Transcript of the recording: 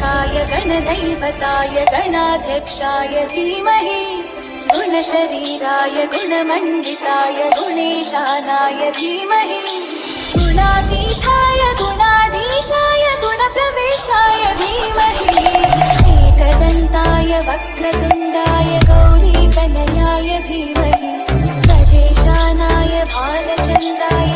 काय गणदैवताय गणाध्यक्षाय धीमहि गुणशरीराय गुणमण्डिताय गुणेशानाय धीमहि गुणातीथाय गुणाधीशाय गुणप्रवेष्टाय धीमहि एकदन्ताय वक्रतुण्डाय गौरीकनयाय धीमहि गजेशानाय बालचन्दाय